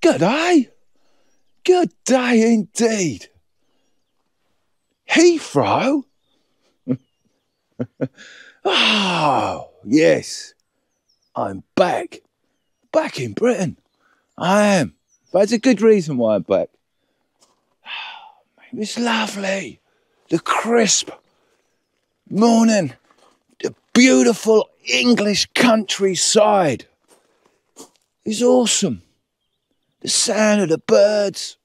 Good day. Good day indeed. Heathrow? oh, yes. I'm back. Back in Britain. I am. It's a good reason why I'm back. It's lovely. The crisp morning. The beautiful English countryside. It's awesome. The sound of the birds.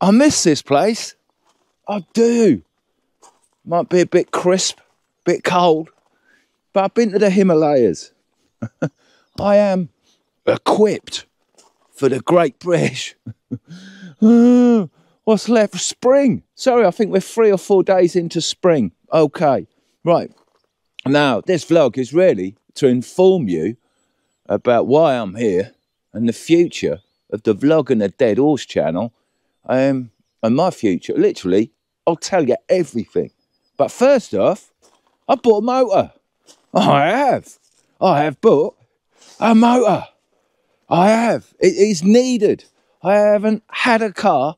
I miss this place. I do. Might be a bit crisp, bit cold, but I've been to the Himalayas. I am equipped for the Great British. What's left? Spring. Sorry, I think we're three or four days into spring. Okay, right. Now, this vlog is really to inform you about why I'm here and the future of the Vlog and the Dead Horse channel um, and my future. Literally, I'll tell you everything. But first off, I bought a motor. I have. I have bought a motor. I have. It is needed. I haven't had a car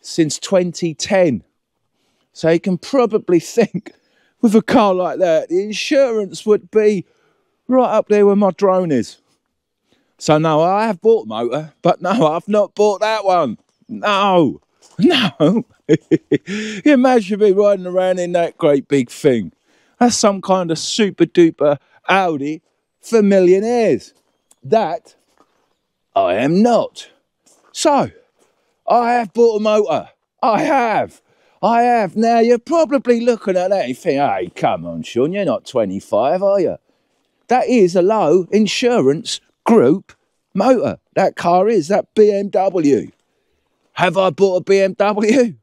since 2010. So you can probably think with a car like that, the insurance would be right up there where my drone is. So no, I have bought a motor, but no, I've not bought that one. No, no. Imagine me riding around in that great big thing. That's some kind of super duper Audi for millionaires. That I am not. So, I have bought a motor. I have. I have. Now, you're probably looking at that and think, hey, come on, Sean, you're not 25, are you? That is a low insurance group motor. That car is, that BMW. Have I bought a BMW?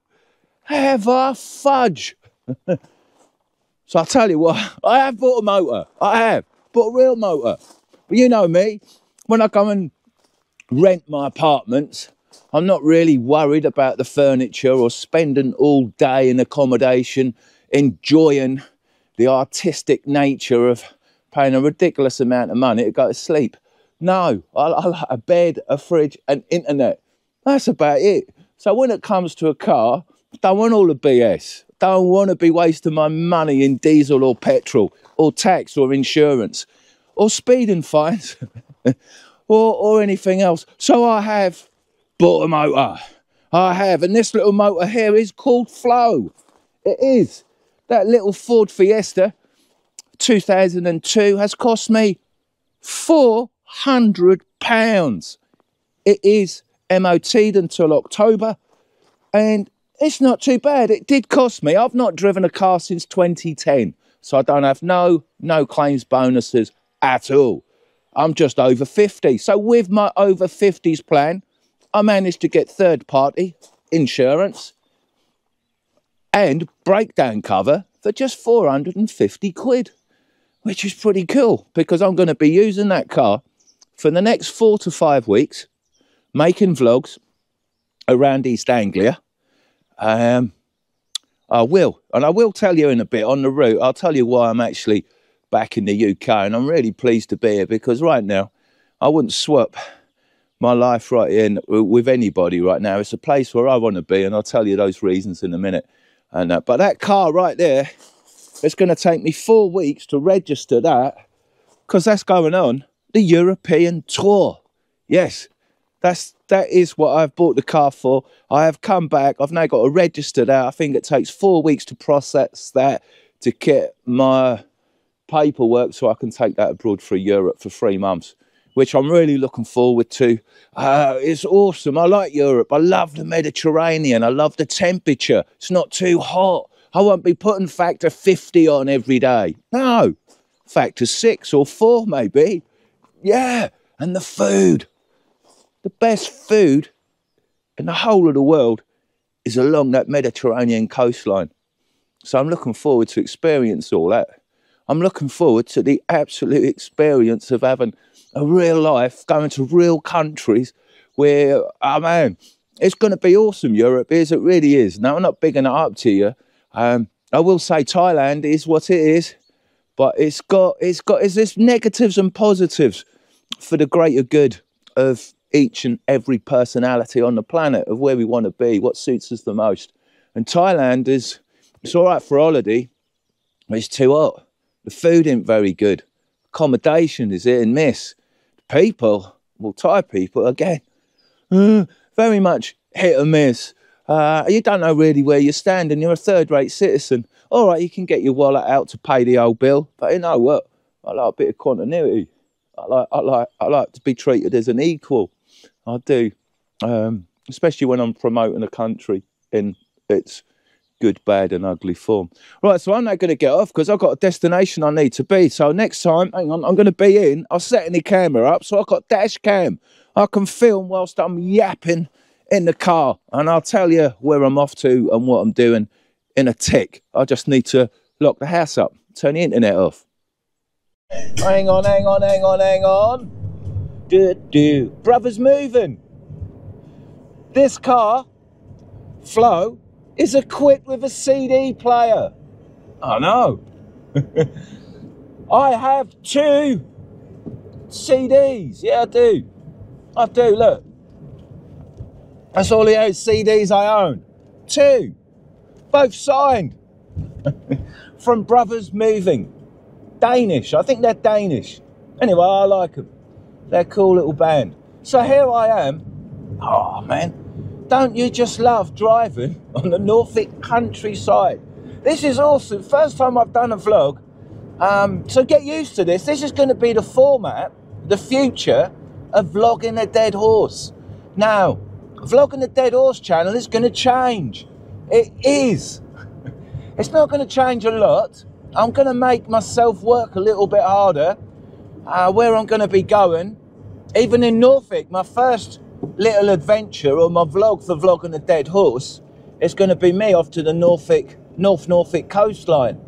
Have I fudge? so I'll tell you what, I have bought a motor. I have. Bought a real motor. But you know me, when I come and rent my apartments, I'm not really worried about the furniture or spending all day in accommodation enjoying the artistic nature of paying a ridiculous amount of money to go to sleep. No, I, I like a bed, a fridge, and internet. That's about it. So when it comes to a car, I don't want all the BS. Don't want to be wasting my money in diesel or petrol or tax or insurance or speeding fines or, or anything else. So I have bought a motor. I have. And this little motor here is called Flow. It is. That little Ford Fiesta 2002 has cost me 400 pounds. It is MOT'd until October and it's not too bad. It did cost me. I've not driven a car since 2010, so I don't have no no claims bonuses at all. I'm just over 50. So with my over 50s plan, I managed to get third party insurance and breakdown cover for just 450 quid, which is pretty cool because I'm going to be using that car for the next four to five weeks, making vlogs around East Anglia. Um, I will, and I will tell you in a bit on the route. I'll tell you why I'm actually back in the UK, and I'm really pleased to be here because right now I wouldn't swap my life right in with anybody right now. It's a place where I want to be, and I'll tell you those reasons in a minute. And uh, but that car right there, it's going to take me four weeks to register that because that's going on the European tour. Yes, that's that is what I've bought the car for. I have come back. I've now got to register that. I think it takes four weeks to process that to get my paperwork so I can take that abroad for Europe for three months which I'm really looking forward to. Uh, it's awesome. I like Europe. I love the Mediterranean. I love the temperature. It's not too hot. I won't be putting factor 50 on every day. No, factor six or four, maybe. Yeah, and the food. The best food in the whole of the world is along that Mediterranean coastline. So I'm looking forward to experience all that. I'm looking forward to the absolute experience of having a real life, going to real countries where, oh man, it's going to be awesome, Europe is, it really is. Now, I'm not bigging it up to you. Um, I will say Thailand is what it is, but it's got, it's got, it's this negatives and positives. for the greater good of each and every personality on the planet of where we want to be, what suits us the most. And Thailand is, it's all right for holiday, but it's too hot. The food ain't very good. Accommodation is hit and miss. People, well, Thai people, again, uh, very much hit and miss. Uh, you don't know really where you stand and you're a third rate citizen. All right, you can get your wallet out to pay the old bill, but you know what? I like a bit of continuity. I like, I like, I like to be treated as an equal. I do, um, especially when I'm promoting a country in its good, bad, and ugly form. Right, so I'm not going to get off because I've got a destination I need to be. So next time, hang on, I'm going to be in. I'll set any camera up, so I've got dash cam. I can film whilst I'm yapping in the car, and I'll tell you where I'm off to and what I'm doing in a tick. I just need to lock the house up, turn the internet off. Hang on, hang on, hang on, hang on. Do do. Brother's moving. This car, Flow, is equipped with a CD player. I know. I have two CDs. Yeah, I do. I do. Look. That's all the CDs I own. Two. Both signed. From Brothers Moving. Danish. I think they're Danish. Anyway, I like them. They're a cool little band. So here I am. Oh, man. Don't you just love driving on the Norfolk countryside? This is awesome. First time I've done a vlog. Um, so get used to this. This is going to be the format, the future of vlogging a dead horse. Now, vlogging the dead horse channel is going to change. It is. It's not going to change a lot. I'm going to make myself work a little bit harder uh, where I'm going to be going. Even in Norfolk, my first little adventure or my vlog for vlogging the dead horse is going to be me off to the Norfolk, North Norfolk coastline.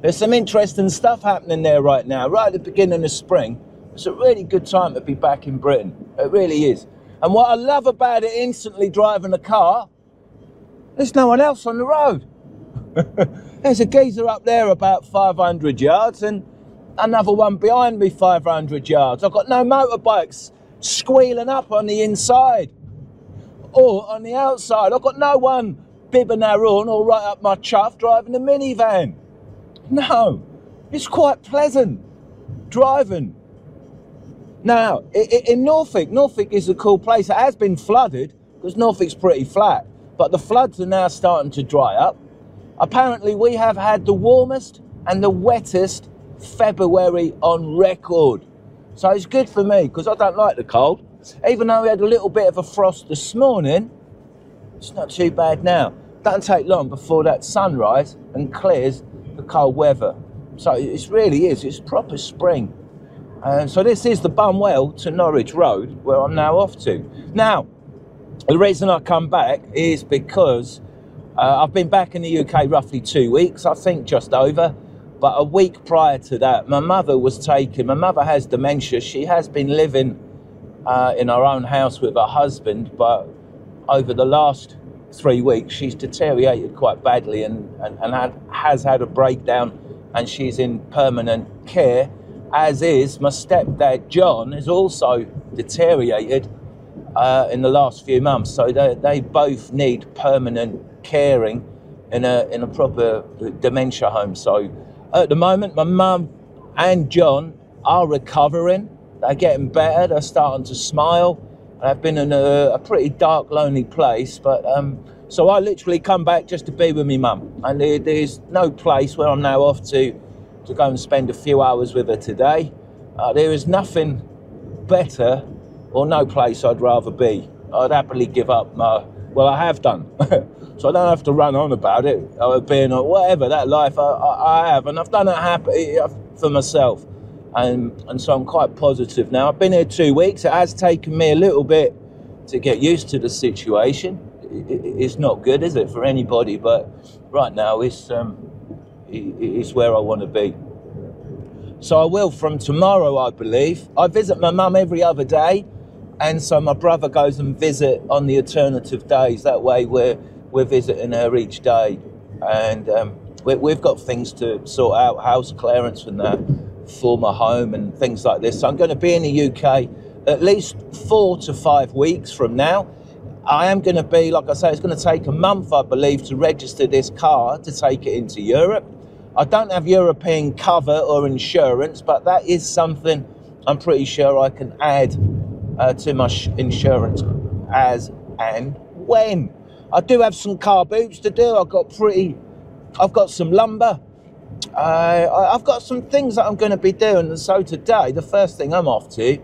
There's some interesting stuff happening there right now, right at the beginning of spring. It's a really good time to be back in Britain. It really is. And what I love about it instantly driving a car, there's no one else on the road. there's a geezer up there about 500 yards and another one behind me 500 yards. I've got no motorbikes squealing up on the inside or on the outside. I've got no one bibbing their horn or right up my chuff driving a minivan. No, it's quite pleasant driving. Now, in Norfolk, Norfolk is a cool place. It has been flooded because Norfolk's pretty flat, but the floods are now starting to dry up. Apparently, we have had the warmest and the wettest February on record. So it's good for me because I don't like the cold. Even though we had a little bit of a frost this morning, it's not too bad now. Doesn't take long before that sunrise and clears the cold weather. So it really is, it's proper spring. And so this is the Bunwell to Norwich Road where I'm now off to. Now, the reason I come back is because uh, I've been back in the UK roughly two weeks, I think just over. But a week prior to that, my mother was taken. My mother has dementia. She has been living uh, in her own house with her husband, but over the last three weeks, she's deteriorated quite badly and, and, and had, has had a breakdown, and she's in permanent care. As is my stepdad, John, has also deteriorated uh, in the last few months. So they, they both need permanent caring in a, in a proper dementia home. So at the moment, my mum and John are recovering. They're getting better. They're starting to smile. I've been in a, a pretty dark, lonely place, but um, so I literally come back just to be with my mum. And there's no place where I'm now off to to go and spend a few hours with her today. Uh, there is nothing better or no place I'd rather be. I'd happily give up my well, I have done. so I don't have to run on about it or being or whatever that life I, I, I, have, and I've done it happy uh, for myself, and and so I'm quite positive now. I've been here two weeks. It has taken me a little bit to get used to the situation. It, it, it's not good, is it, for anybody? But right now, it's um, it's where I want to be. So I will from tomorrow, I believe. I visit my mum every other day and so my brother goes and visit on the alternative days. That way, we're we're visiting her each day, and um, we, have got things to sort out, house clearance and that. for my home and things like this. So I'm going to be in the UK at least four to five weeks from now. I am going to be, like I say, it's going to take a month, I believe, to register this car to take it into Europe. I don't have European cover or insurance, but that is something I'm pretty sure I can add uh, to my sh- insurance as and when. I do have some car boots to do. I've got pretty, I've got some lumber. Uh, I've got some things that I'm going to be doing. And so today, the first thing I'm off to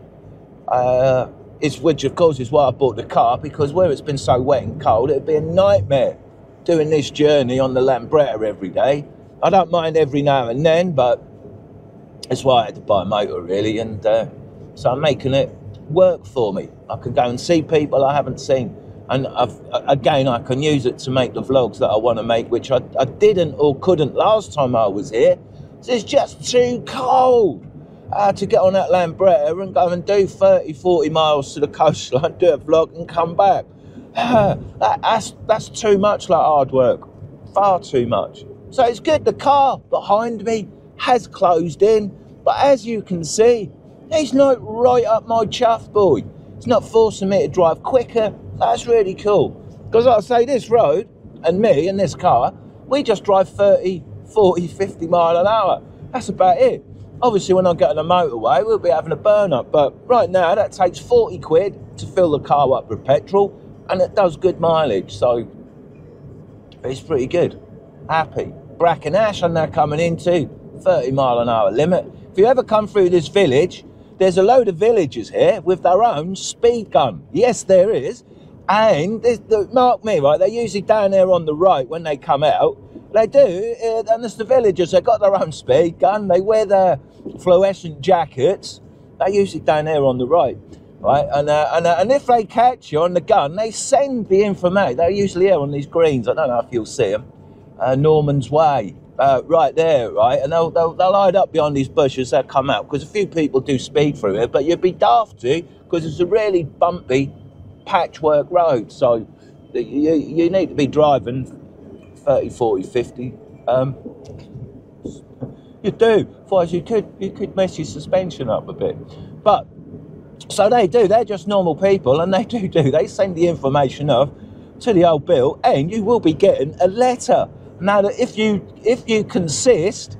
uh, is, which of course is why I bought the car, because where it's been so wet and cold, it'd be a nightmare doing this journey on the Lambretta every day. I don't mind every now and then, but that's why I had to buy a motor really, and uh, so I'm making it work for me. I can go and see people I haven't seen, and I've, again I can use it to make the vlogs that I want to make, which I, I didn't or couldn't last time I was here. It's just too cold uh, to get on that Lambretta and go and do 30, 40 miles to the coastline, do a vlog and come back. that, that's, that's too much like hard work, far too much. So it's good, the car behind me has closed in, but as you can see, he's not right up my chuff boy. It's not forcing me to drive quicker. That's really cool. Because like I say, this road and me and this car, we just drive 30, 40, 50 mile an hour. That's about it. Obviously, when I get on the motorway, we'll be having a burn up. But right now, that takes 40 quid to fill the car up with petrol, and it does good mileage. So it's pretty good. Happy. Brackenham, I'm now coming into 30 mile an hour limit. If you ever come through this village, there's a load of villagers here with their own speed gun. Yes, there is. And the, mark me, right? They're usually down there on the right when they come out. They do, uh, and it's the villagers. They've got their own speed gun. They wear their fluorescent jackets. They're usually down there on the right, right? And uh, and, uh, and if they catch you on the gun, they send the information. They're usually here on these greens. I don't know if you'll see them. Uh, Norman's Way, uh, right there, right? And they'll, they'll, they'll hide up behind these bushes, they'll come out, because a few people do speed through it, but you'd be daft to, because it's a really bumpy patchwork road. So you, you need to be driving 30, 40, 50. Um, you do, otherwise you could, you could mess your suspension up a bit. But, so they do, they're just normal people, and they do do, they send the information off to the old bill, and you will be getting a letter now that if you if you consist,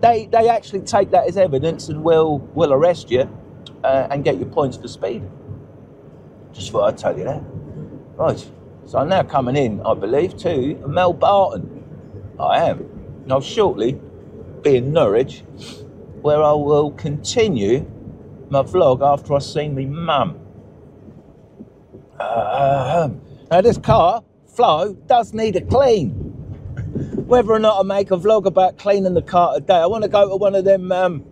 they they actually take that as evidence and will will arrest you uh, and get your points for speed. Just thought I'd tell you that. Right. So I'm now coming in, I believe, to Mulbarton. I am. Now shortly be in Norwich, where I will continue my vlog after I've seen me mum. Uh, now this car, Flo, does need a clean whether or not I make a vlog about cleaning the car today, I want to go to one of them um,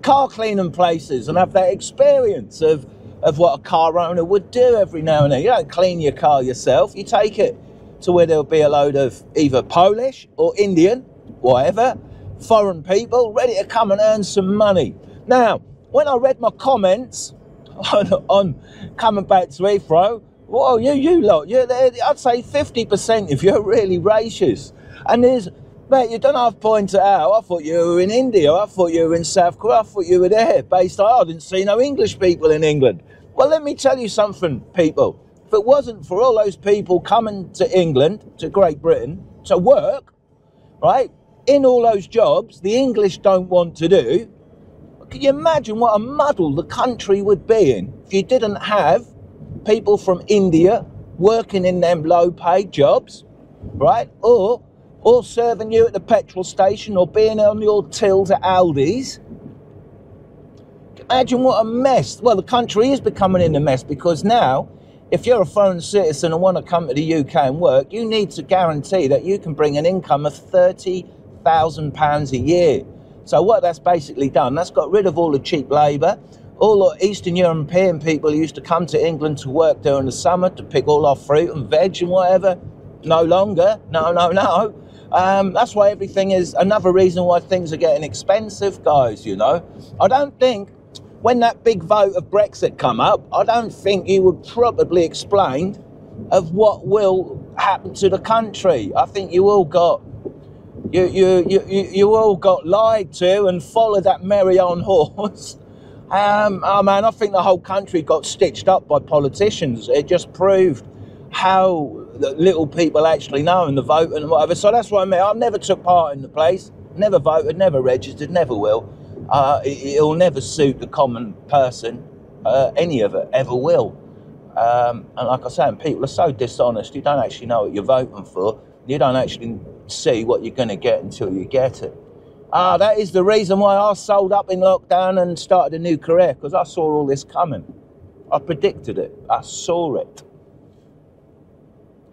car cleaning places and have that experience of, of what a car owner would do every now and then. You don't clean your car yourself, you take it to where there'll be a load of either Polish or Indian, whatever, foreign people ready to come and earn some money. Now, when I read my comments on, on coming back to Heathrow, well, you, you lot, you, I'd say 50% if you're really racist. And there's, mate, you don't have to point it out. I thought you were in India. I thought you were in South Korea. I thought you were there. Based on, I didn't see no English people in England. Well, let me tell you something, people. If it wasn't for all those people coming to England, to Great Britain, to work, right, in all those jobs the English don't want to do, can you imagine what a muddle the country would be in if you didn't have people from India working in them low paid jobs, right? Or or serving you at the petrol station or being on your tills at Aldi's. Imagine what a mess. Well, the country is becoming in a mess because now, if you're a foreign citizen and want to come to the UK and work, you need to guarantee that you can bring an income of £30,000 a year. So, what that's basically done, that's got rid of all the cheap labour. All the Eastern European people used to come to England to work during the summer to pick all our fruit and veg and whatever. No longer. No, no, no. Um, that's why everything is another reason why things are getting expensive, guys. You know, I don't think when that big vote of Brexit come up, I don't think you would probably explain of what will happen to the country. I think you all got You, you, you, you, you all got lied to and followed that merry on horse. Um, oh man, I think the whole country got stitched up by politicians. It just proved how little people actually know in the vote and whatever. So that's what I mean. I never took part in the place, never voted, never registered, never will. Uh, it, will never suit the common person. Uh, any of it ever will. Um, and like I said, people are so dishonest. You don't actually know what you're voting for. You don't actually see what you're going to get until you get it. Ah, that is the reason why I sold up in lockdown and started a new career because I saw all this coming. I predicted it. I saw it.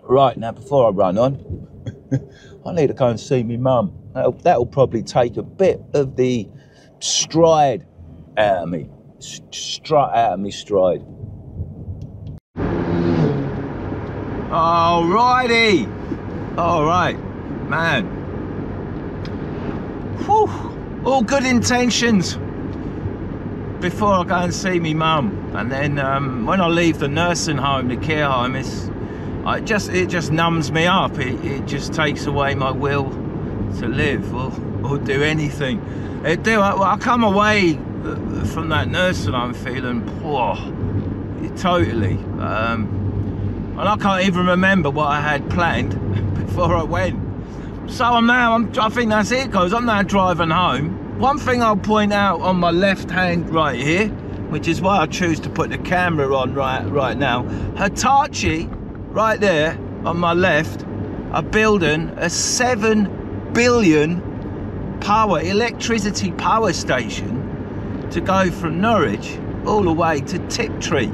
Right now, before I run on, I need to go and see my mum. That'll, that'll probably take a bit of the stride out of me, strut out of me stride. Alrighty. All right, man. Whew. All good intentions before I go and see me mum, and then um, when I leave the nursing home, the care home, it's I just it just numbs me up. It, it just takes away my will to live or, or do anything. It do. I, I come away uh, from that nursing home feeling poor, totally. Um, and I can't even remember what I had planned before I went. So I'm now, I'm, I think that's it, guys. I'm now driving home. One thing I'll point out on my left hand right here, which is why I choose to put the camera on right, right now, Hitachi, right there on my left, are building a 7 billion power, electricity power station to go from Norwich all the way to Tiptree.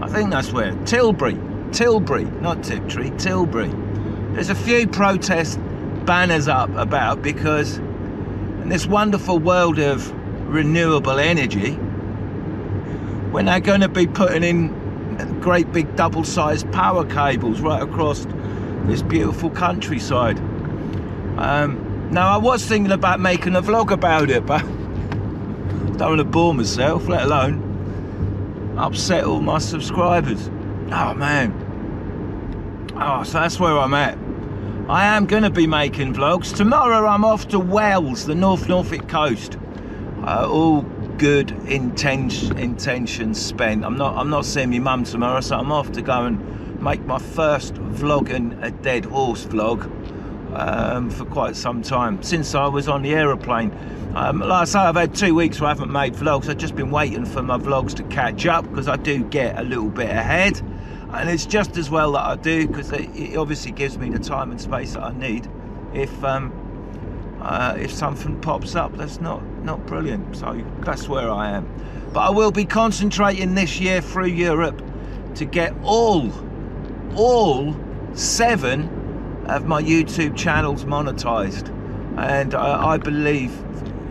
I think that's where, Tilbury. Tilbury, not Tiptree, Tilbury. There's a few protest banners up about because in this wonderful world of renewable energy, when they're going to be putting in great big double-sized power cables right across this beautiful countryside. Um, now, I was thinking about making a vlog about it, but don't want to bore myself, let alone upset all my subscribers. Oh, man. Oh, so that's where I'm at. I am going to be making vlogs. Tomorrow I'm off to Wells, the North Norfolk coast. Uh, all good intention, intention spent. I'm not I'm not seeing my mum tomorrow, so I'm off to go and make my first vlog and a dead horse vlog um, for quite some time since I was on the aeroplane. Um, like I say, I've had two weeks where I haven't made vlogs. I've just been waiting for my vlogs to catch up because I do get a little bit ahead and it's just as well that I do because it, it, obviously gives me the time and space that I need if um, uh, if something pops up that's not not brilliant so that's where I am but I will be concentrating this year through Europe to get all all seven of my YouTube channels monetized and uh, I believe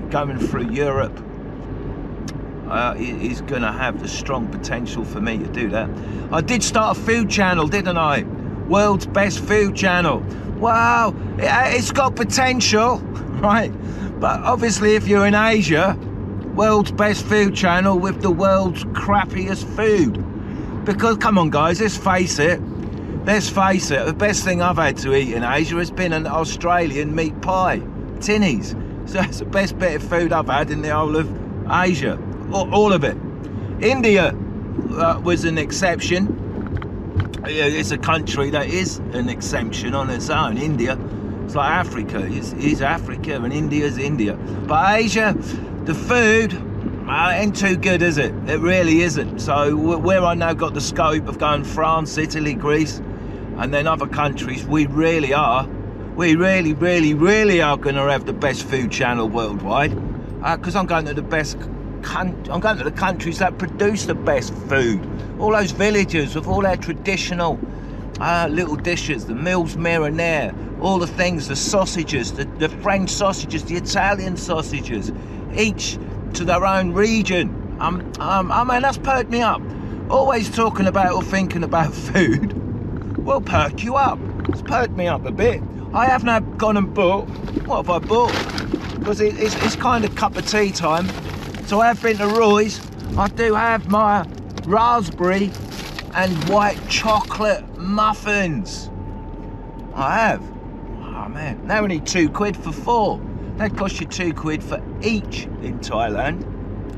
going through Europe uh, is going to have the strong potential for me to do that. I did start a food channel, didn't I? World's best food channel. Wow, it's got potential, right? But obviously, if you're in Asia, world's best food channel with the world's crappiest food. Because, come on, guys, let's face it. Let's face it, the best thing I've had to eat in Asia has been an Australian meat pie, tinnies. So that's the best bit of food I've had in the whole of Asia all of it. India uh, was an exception. It's a country that is an exemption on its own. India, it's like Africa is, is Africa and India is India. But Asia, the food uh, ain't too good, is it? It really isn't. So where I now got the scope of going France, Italy, Greece, and then other countries, we really are. We really, really, really are going to have the best food channel worldwide. Because uh, I'm going to the best I'm going to the countries that produce the best food. All those villages with all their traditional uh, little dishes, the moules marinière, all the things, the sausages, the, the French sausages, the Italian sausages, each to their own region. Um, um, I mean, that's perked me up. Always talking about or thinking about food will perk you up. It's perked me up a bit. I have now gone and bought, what have I bought? Because it, it's, it's kind of cup of tea time so I have been to Roy's. I do have my raspberry and white chocolate muffins. I have. Oh man, they're only two quid for four. They'd cost you two quid for each in Thailand.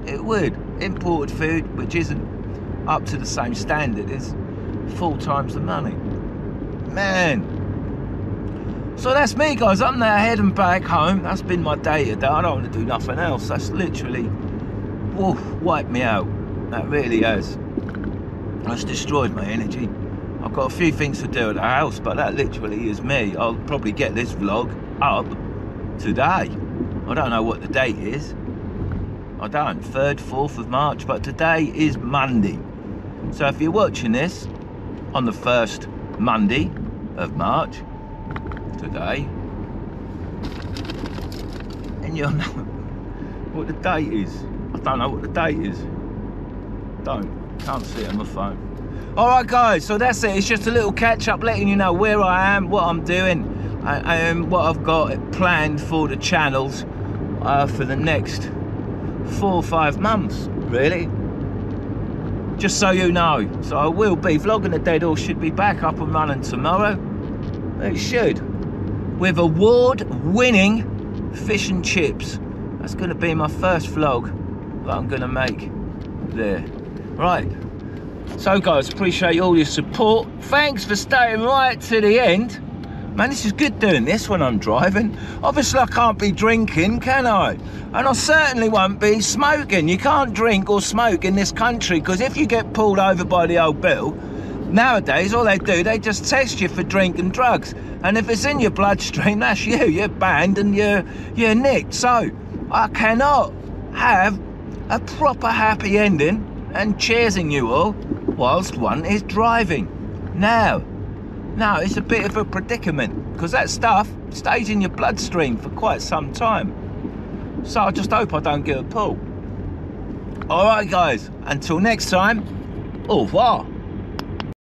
It would. Imported food, which isn't up to the same standard, is four times the money. Man. So that's me, guys. I'm now heading back home. That's been my day today. I don't want to do nothing else. That's literally, woof, wiped me out. That really has. That's destroyed my energy. I've got a few things to do at the house, but that literally is me. I'll probably get this vlog up today. I don't know what the date is. I don't, 3rd, 4th of March, but today is Monday. So if you're watching this on the first Monday of March, today, and you'll know what the date is. I don't know what the date is. Don't, can't see it on the phone. All right, guys, so that's it. It's just a little catch up, letting you know where I am, what I'm doing, and what I've got planned for the channels uh, for the next four or five months, really. Just so you know. So I will be. Vlogging the Dead Horse should be back up and running tomorrow. It should. With award-winning fish and chips. That's going to be my first vlog that I'm going to make there. Right. So guys, appreciate all your support. Thanks for staying right to the end. Man, this is good doing this when I'm driving. Obviously, I can't be drinking, can I? And I certainly won't be smoking. You can't drink or smoke in this country because if you get pulled over by the old bill, nowadays all they do, they just test you for drinking drugs. And if it's in your bloodstream, that's you. You're banned and you're, you're nicked. So, I cannot have a proper happy ending and cheersing you all whilst one is driving. Now, now it's a bit of a predicament because that stuff stays in your bloodstream for quite some time. So I just hope I don't get a pull. All right, guys, until next time, au revoir.